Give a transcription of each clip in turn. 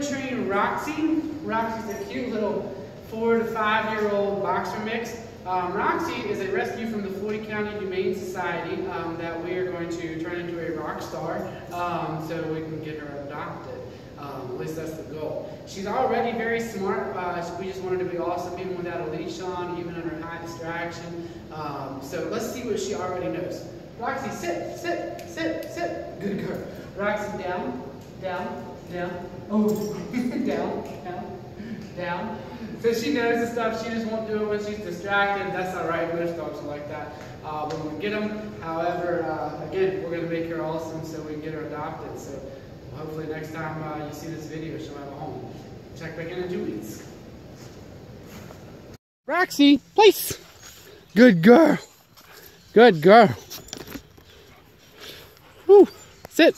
to train Roxie. Roxie's a cute little four to five year old boxer mix. Um, Roxie is a rescue from the Floyd County Humane Society um, that we are going to turn into a rock star um, so we can get her adopted. Um, at least that's the goal. She's already very smart. Uh, we just wanted to be awesome even without a leash on, even under high distraction. Um, so let's see what she already knows. Roxie, sit, sit, sit, sit. Good girl. Roxie, down, down, down. Oh, down, down, down. So she knows the stuff. She just won't do it when she's distracted. That's all right. Most dogs are like that uh, when we get them. However, uh, again, we're going to make her awesome so we can get her adopted. So hopefully next time uh, you see this video, she'll have a home. Check back in in two weeks. Roxie, place. Good girl. Good girl. Whew. Sit.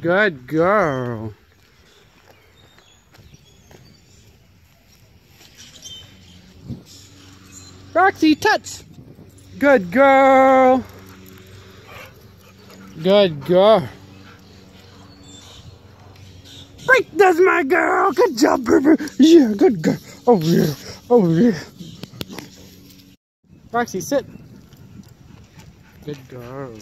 Good girl. Roxie, touch. Good girl. Good girl. Right, that's my girl. Good job, baby. Yeah, good girl. Oh, yeah. Oh, yeah. Roxie, sit. Good girl.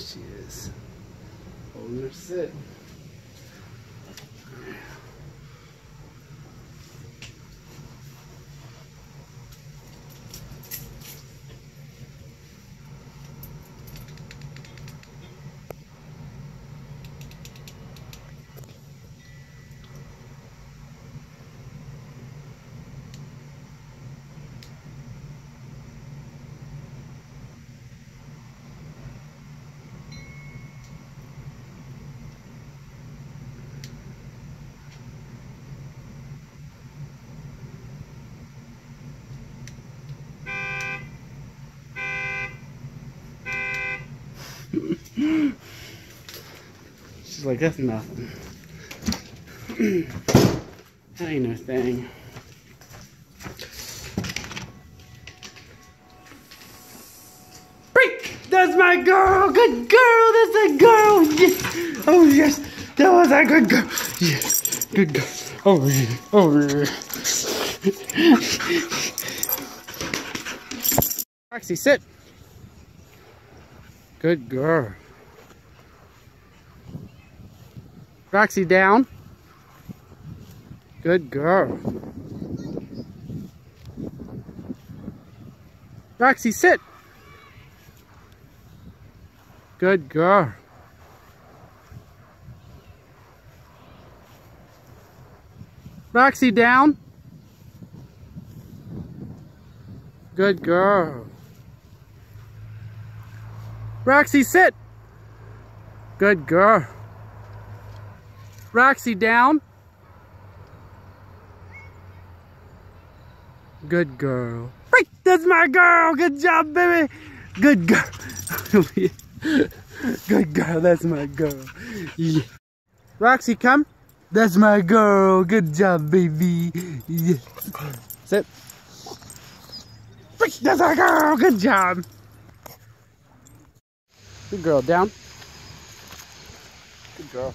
She is. Holding her sit. She's like, that's nothing. that ain't no thing. Break! That's my girl! Good girl! That's a girl! Yes! Oh, yes! That was a good girl! Yes! Good girl! Oh, yeah! Oh, yeah! Roxie, sit! Good girl. Roxie down. Good girl. Roxie, sit. Good girl. Roxie down. Good girl. Roxie, sit. Good girl. Roxie, down. Good girl. Right, that's my girl. Good job, baby. Good girl. Good girl, that's my girl. Yeah. Roxie, come. That's my girl. Good job, baby. Yeah. Sit. Right, that's my girl. Good job. Good girl, down. Good girl.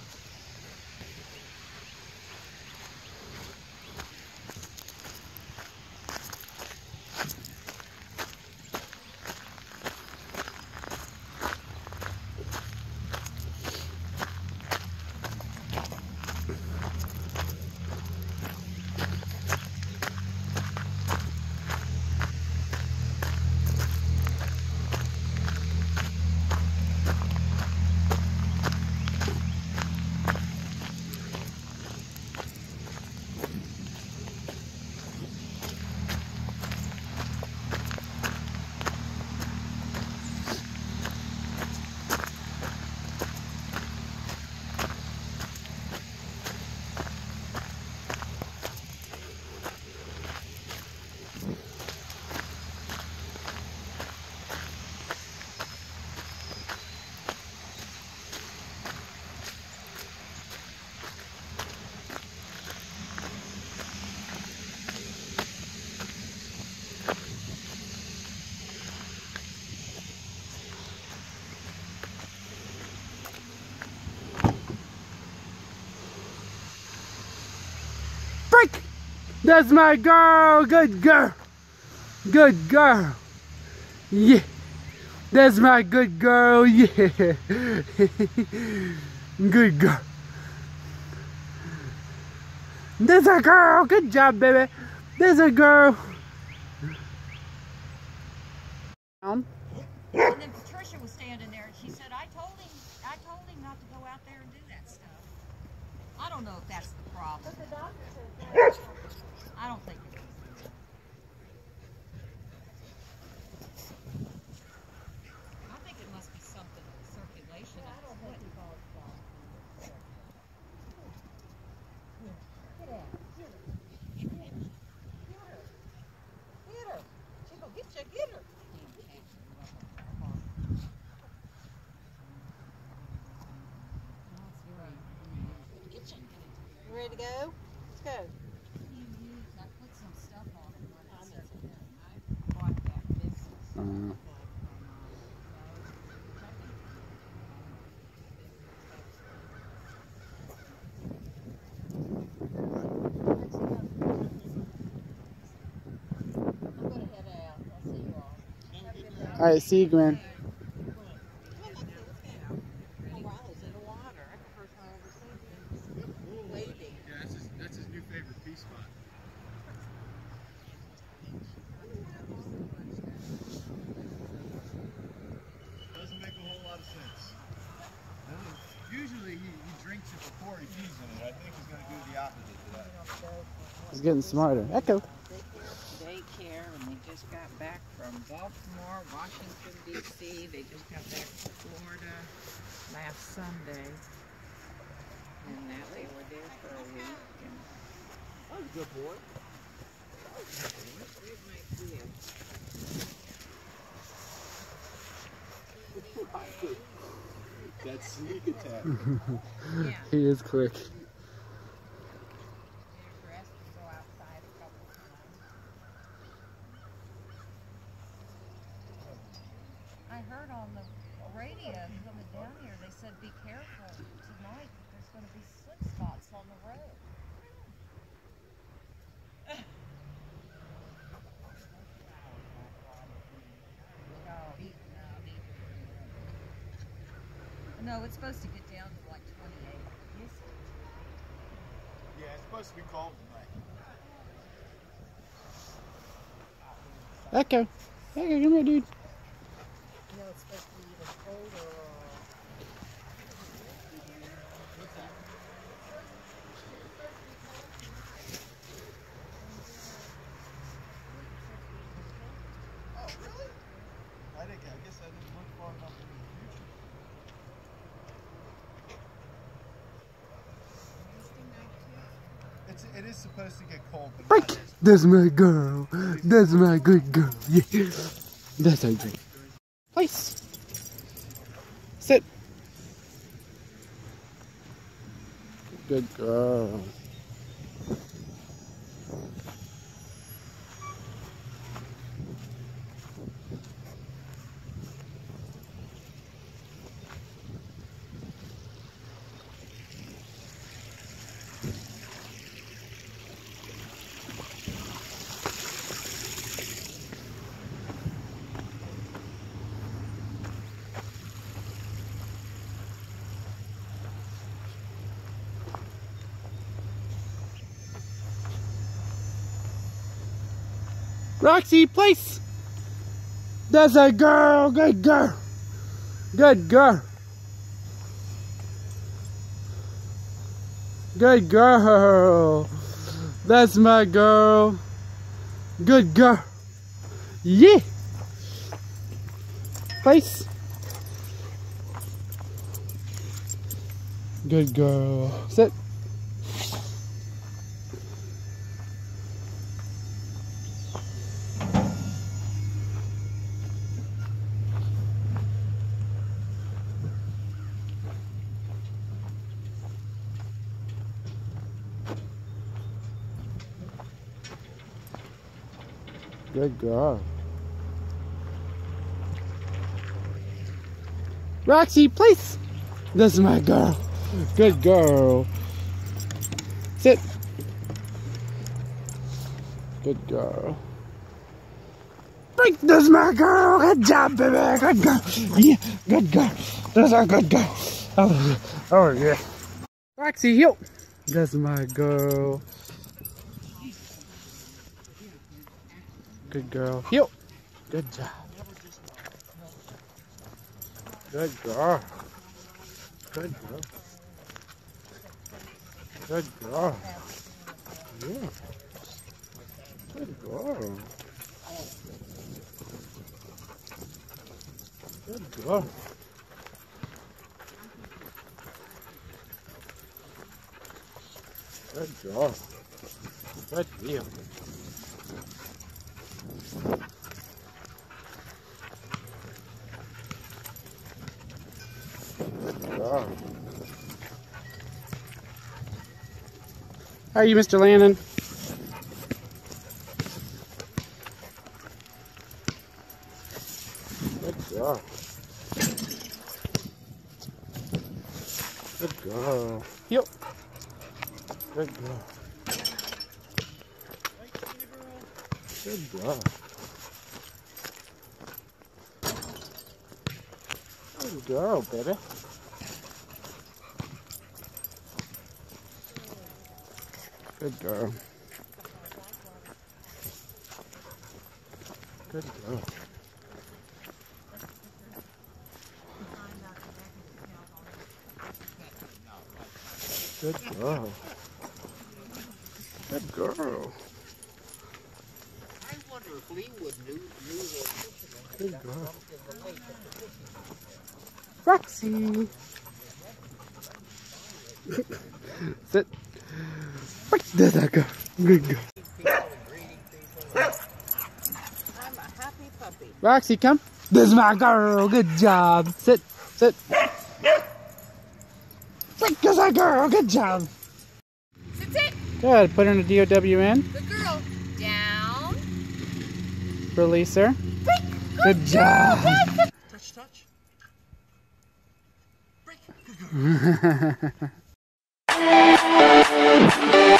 That's my girl. Good girl. Good girl. Yeah. That's my good girl. Yeah. good girl. There's a girl. Good job, baby. There's a girl. Um. And then Patricia was standing there and she said, I told him, I told him not to go out there and do that stuff. I don't know if that's the problem. I don't think it is. I think it must be something with circulation. in his foot. Get out. Get her. Get her. Get her. She gonna get you. Get her. You ready to go? Let's go. I put some stuff on it when it says it. I bought that business. I'm gonna head out. I'll see you all. All right, see you, Gwen. Riley's in the water. That's the first time I've ever seen him waving. Yeah, that's his, that's his new favorite pea spot. Doesn't make a whole lot of sense. Usually he, he drinks it before he pees in it. Before he feeds it. I think he's going to do the opposite today. He's getting smarter. Echo. daycare and they just got back from Baltimore, Washington DC. They just got back to Florida last Sunday. And that they were there for a week and Oh, good boy. it might be a That sneak attack. yeah. He is quick. They're dressed to go outside a couple times. I heard on the radio coming down here, they said be careful tonight. There's going to be slip spots on the road. No, he, no, he. No, it's supposed to get down to like 28. Yes. Yeah, it's supposed to be cold tonight. Echo. Echo, come here, dude. You know it's supposed to be either cold or Oh, really? I think I guess I didn't look far enough into the future. It's, it is supposed to get cold, but Break. That's my girl. That's my good girl. Yeah. That's a good. Place. Sit. Good girl. Roxie, place. That's a girl. Good girl. Good girl. Good girl. That's my girl. Good girl. Yeah. Place. Good girl. Sit. Good girl. Roxie, please. This is my girl. Good girl. Sit. Good girl. Break this, my girl. Good job, baby. Good girl. Yeah, good girl. That's a good girl. Oh, yeah. Oh, yeah. Roxie, heel. That's my girl. Good girl. Heel. Good job. Good girl. Good girl. Good girl. Yeah. Good girl. Good girl. Good job. Good deal. Good job. How are you, Mr. Landon? Good job. Good girl. Yep. Good girl. Good girl. Good girl, baby. Good girl. Good girl. Good girl. Good girl. I wonder if Leewood knew, knew the Good girl. Roxie. Sit. What does that go? Good girl. I'm a happy puppy. Roxie, come. This is my girl. Good job. Sit. Sit. Sit, this my girl. Good job. Sit, sit. Good. Put her in a DOW in. Good girl. Down. Release her. Good job. touch touch. Good